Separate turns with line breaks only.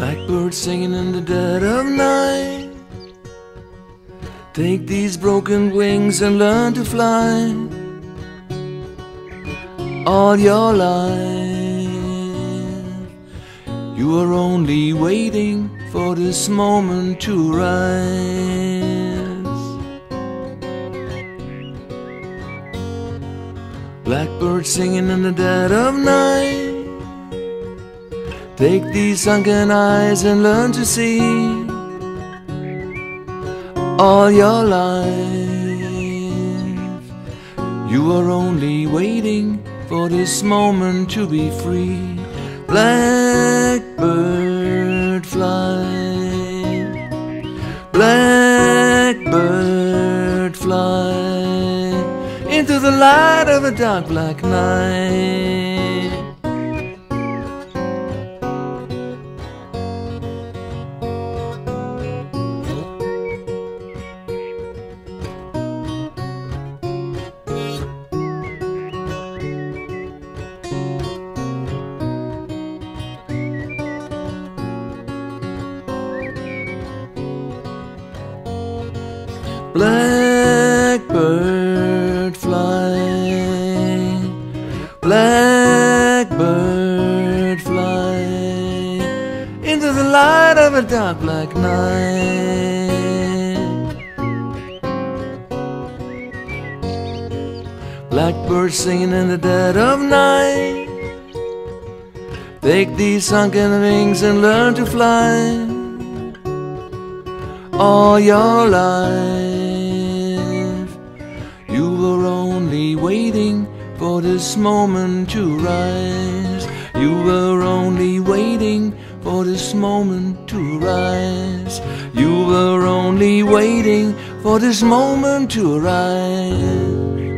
Blackbird singing in the dead of night. Take these broken wings and learn to fly. All your life, you are only waiting for this moment to rise. Blackbird singing in the dead of night. Take these sunken eyes and learn to see all your life. You are only waiting for this moment to be free. Blackbird fly, blackbird fly into the light of a dark black night. Blackbird fly, blackbird fly into the light of a dark black night. Blackbird singing in the dead of night. Take these sunken wings and learn to fly all your life. Only waiting for this moment to rise. You were only waiting for this moment to rise. You were only waiting for this moment to rise.